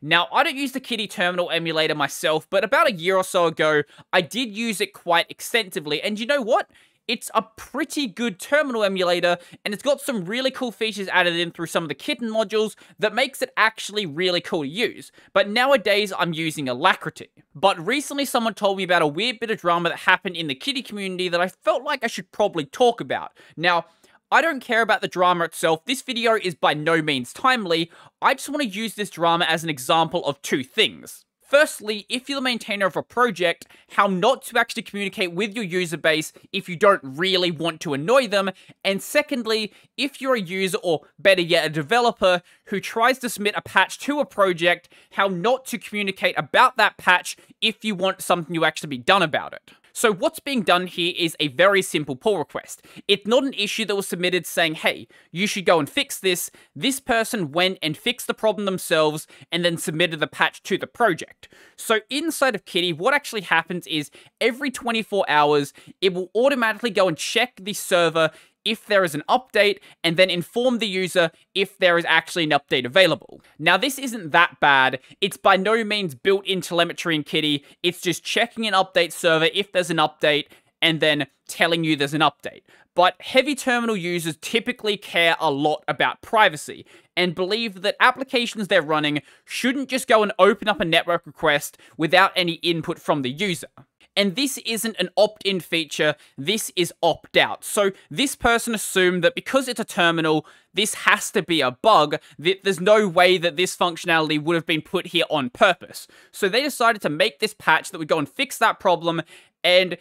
Now, I don't use the Kitty Terminal emulator myself, but about a year or so ago, I did use it quite extensively, and you know what? It's a pretty good terminal emulator, and it's got some really cool features added in through some of the kitten modules that makes it actually really cool to use. But nowadays, I'm using Alacritty. But recently, someone told me about a weird bit of drama that happened in the Kitty community that I felt like I should probably talk about. Now, I don't care about the drama itself, this video is by no means timely, I just want to use this drama as an example of two things. Firstly, if you're the maintainer of a project, how not to actually communicate with your user base if you don't really want to annoy them. And secondly, if you're a user or better yet a developer who tries to submit a patch to a project, how not to communicate about that patch if you want something to actually be done about it. So what's being done here is a very simple pull request. It's not an issue that was submitted saying, hey, you should go and fix this. This person went and fixed the problem themselves and then submitted the patch to the project. So inside of Kitty, what actually happens is every 24 hours, it will automatically go and check the server if there is an update and then inform the user if there is actually an update available. Now, this isn't that bad. It's by no means built in telemetry in Kitty. It's just checking an update server if there's an update and then telling you there's an update. But heavy terminal users typically care a lot about privacy and believe that applications they're running shouldn't just go and open up a network request without any input from the user. And this isn't an opt-in feature, this is opt-out. So this person assumed that because it's a terminal, this has to be a bug, that there's no way that this functionality would have been put here on purpose. So they decided to make this patch that would go and fix that problem, and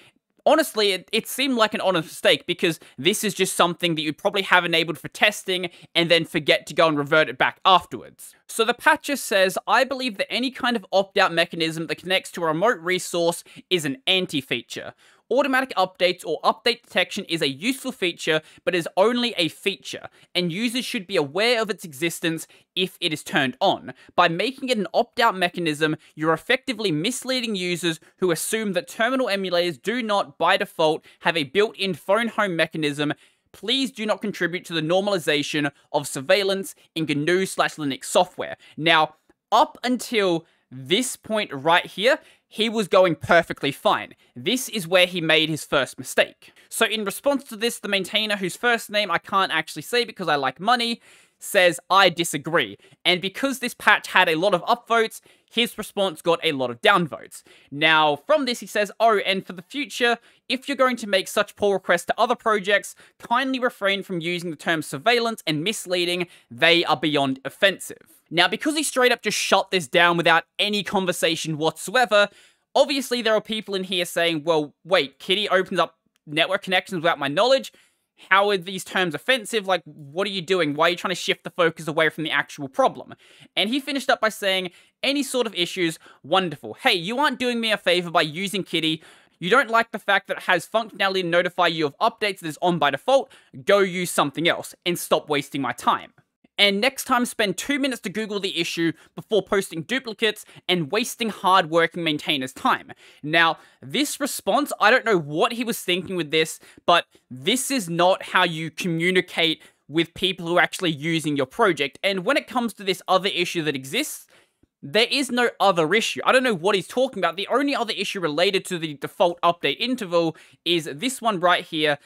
honestly, it, it, seemed like an honest mistake because this is just something that you probably have enabled for testing and then forget to go and revert it back afterwards. So the patcher says, I believe that any kind of opt-out mechanism that connects to a remote resource is an anti-feature. Automatic updates or update detection is a useful feature, but is only a feature, and users should be aware of its existence if it is turned on. By making it an opt-out mechanism, you're effectively misleading users who assume that terminal emulators do not, by default, have a built-in phone home mechanism please do not contribute to the normalization of surveillance in GNU slash Linux software. Now, up until this point right here, he was going perfectly fine. This is where he made his first mistake. So in response to this, the maintainer, whose first name I can't actually say because I like money, says, I disagree. And because this patch had a lot of upvotes, his response got a lot of downvotes. Now, from this, he says, Oh, and for the future, if you're going to make such pull requests to other projects, kindly refrain from using the terms surveillance and misleading. They are beyond offensive. Now, because he straight up just shut this down without any conversation whatsoever, obviously there are people in here saying, well, wait, Kitty opens up network connections without my knowledge? How are these terms offensive? Like, what are you doing? Why are you trying to shift the focus away from the actual problem? And he finished up by saying, any sort of issues, wonderful. Hey, you aren't doing me a favor by using Kitty. You don't like the fact that it has functionality to notify you of updates that is on by default. Go use something else and stop wasting my time. And next time, spend two minutes to Google the issue before posting duplicates and wasting hard-working maintainers' time. Now, this response, I don't know what he was thinking with this, but this is not how you communicate with people who are actually using your project. And when it comes to this other issue that exists, there is no other issue. I don't know what he's talking about. The only other issue related to the default update interval is this one right here,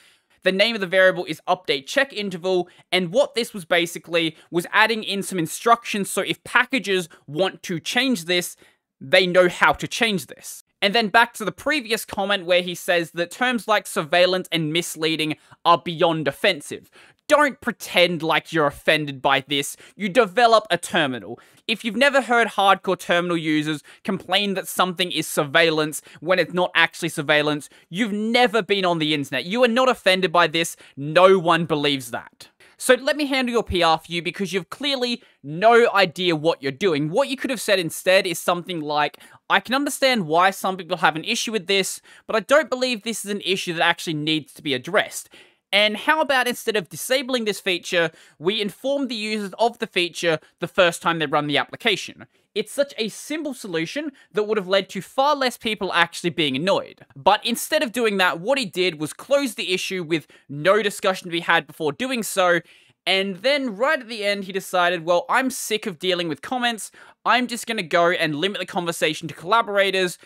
the name of the variable is update check interval, and what this was basically was adding in some instructions so if packages want to change this, they know how to change this. And then back to the previous comment where he says that terms like surveillance and misleading are beyond offensive. Don't pretend like you're offended by this. You develop a terminal. If you've never heard hardcore terminal users complain that something is surveillance when it's not actually surveillance, you've never been on the internet. You are not offended by this. No one believes that. So let me handle your PR for you because you've clearly no idea what you're doing. What you could have said instead is something like, I can understand why some people have an issue with this, but I don't believe this is an issue that actually needs to be addressed. And how about instead of disabling this feature, we inform the users of the feature the first time they run the application? It's such a simple solution that would have led to far less people actually being annoyed. But instead of doing that, what he did was close the issue with no discussion to be had before doing so, And then right at the end, he decided, well, I'm sick of dealing with comments. I'm just going to go and limit the conversation to collaborators.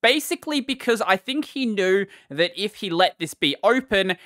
Basically, because I think he knew that if he let this be open,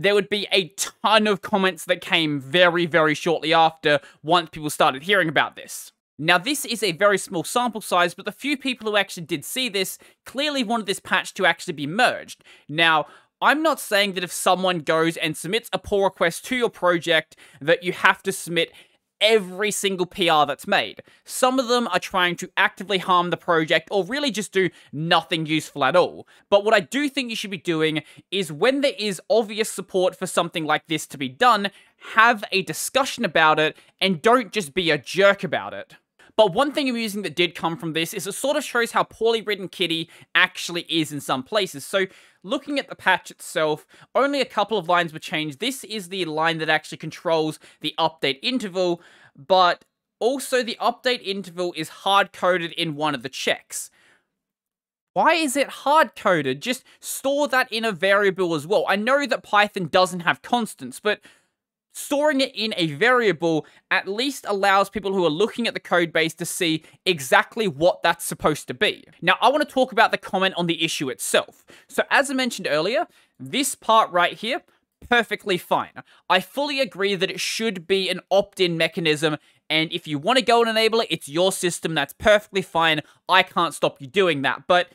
there would be a ton of comments that came very, very shortly after once people started hearing about this. Now, this is a very small sample size, but the few people who actually did see this clearly wanted this patch to actually be merged. Now, I'm not saying that if someone goes and submits a pull request to your project that you have to submit every single PR that's made. Some of them are trying to actively harm the project or really just do nothing useful at all. But what I do think you should be doing is when there is obvious support for something like this to be done, have a discussion about it and don't just be a jerk about it. But one thing amusing that did come from this is it sort of shows how poorly written Kitty actually is in some places. So looking at the patch itself, only a couple of lines were changed. This is the line that actually controls the update interval, but also the update interval is hard-coded in one of the checks. Why is it hard-coded? Just store that in a variable as well. I know that Python doesn't have constants, but storing it in a variable at least allows people who are looking at the code base to see exactly what that's supposed to be. Now, I want to talk about the comment on the issue itself. So as I mentioned earlier, this part right here, perfectly fine. I fully agree that it should be an opt-in mechanism and if you want to go and enable it, it's your system, that's perfectly fine. I can't stop you doing that. But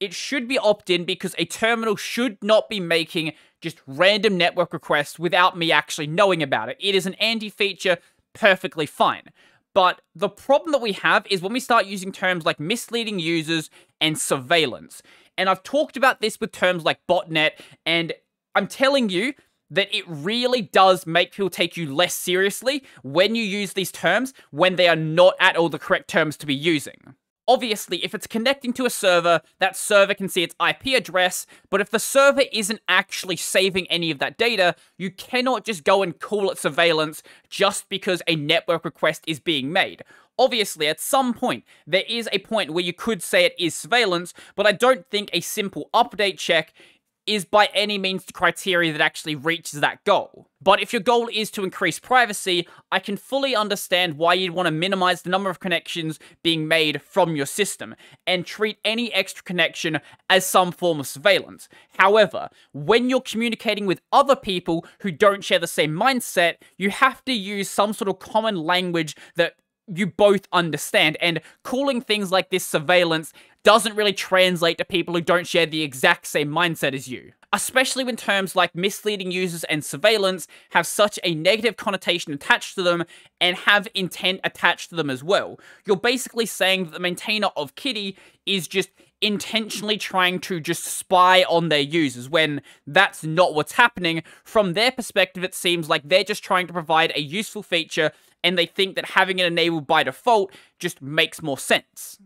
it should be opt-in because a terminal should not be making just random network requests without me actually knowing about it. It is an anti-feature, perfectly fine. But the problem that we have is when we start using terms like misleading users and surveillance. And I've talked about this with terms like botnet, and I'm telling you that it really does make people take you less seriously when you use these terms when they are not at all the correct terms to be using. Obviously, if it's connecting to a server, that server can see its IP address, but if the server isn't actually saving any of that data, you cannot just go and call it surveillance just because a network request is being made. Obviously, at some point, there is a point where you could say it is surveillance, but I don't think a simple update check is by any means the criteria that actually reaches that goal. But if your goal is to increase privacy, I can fully understand why you'd want to minimize the number of connections being made from your system and treat any extra connection as some form of surveillance. However, when you're communicating with other people who don't share the same mindset, you have to use some sort of common language that you both understand. And calling things like this surveillance doesn't really translate to people who don't share the exact same mindset as you. Especially when terms like misleading users and surveillance have such a negative connotation attached to them and have intent attached to them as well. You're basically saying that the maintainer of Kitty is just intentionally trying to just spy on their users when that's not what's happening. From their perspective, it seems like they're just trying to provide a useful feature and they think that having it enabled by default just makes more sense.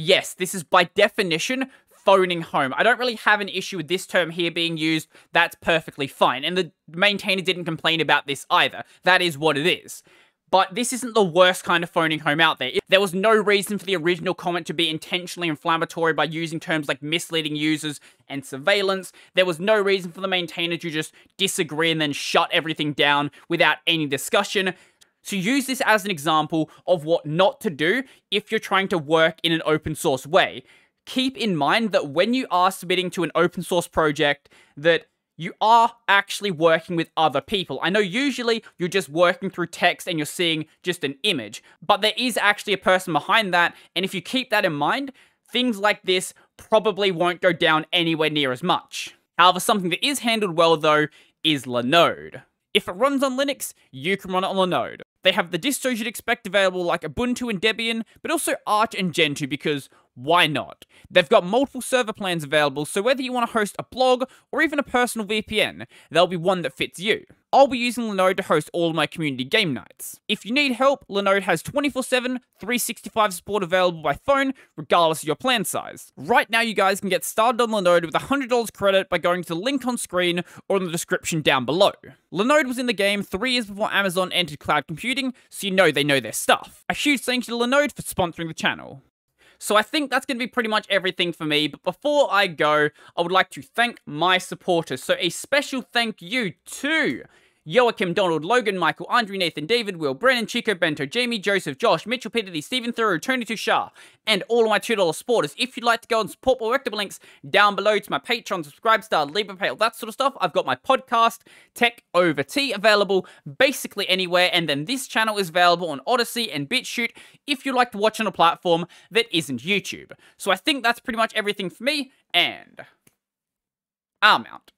Yes, this is by definition phoning home. I don't really have an issue with this term here being used. That's perfectly fine. And the maintainer didn't complain about this either. That is what it is. But this isn't the worst kind of phoning home out there. There was no reason for the original comment to be intentionally inflammatory by using terms like misleading users and surveillance. There was no reason for the maintainer to just disagree and then shut everything down without any discussion. So use this as an example of what not to do if you're trying to work in an open source way. Keep in mind that when you are submitting to an open source project that you are actually working with other people. I know usually you're just working through text and you're seeing just an image, but there is actually a person behind that, and if you keep that in mind, things like this probably won't go down anywhere near as much. However, something that is handled well though is Linode. If it runs on Linux, you can run it on Linode. They have the distros you'd expect available like Ubuntu and Debian, but also Arch and Gentoo because why not? They've got multiple server plans available, so whether you want to host a blog or even a personal VPN, there'll be one that fits you. I'll be using Linode to host all of my community game nights. If you need help, Linode has 24-7, 365 support available by phone, regardless of your plan size. Right now, you guys can get started on Linode with $100 credit by going to the link on screen or in the description down below. Linode was in the game three years before Amazon entered cloud computing, so you know they know their stuff. A huge thank you to Linode for sponsoring the channel. So I think that's going to be pretty much everything for me. But before I go, I would like to thank my supporters. So a special thank you to Joachim, Donald, Logan, Michael, Andre, Nathan, David, Will, Brennan, Chico, Bento, Jamie, Joseph, Josh, Mitchell, Peter, Stephen Thoreau, Tony Tushar, and all of my $2 supporters. If you'd like to go and support more rectable links down below to my Patreon, SubscribeStar, leave a pay, all that sort of stuff, I've got my podcast, Tech Over Tea, available basically anywhere, and then this channel is available on Odysee and BitChute if you'd like to watch on a platform that isn't YouTube. So I think that's pretty much everything for me, and I'm out.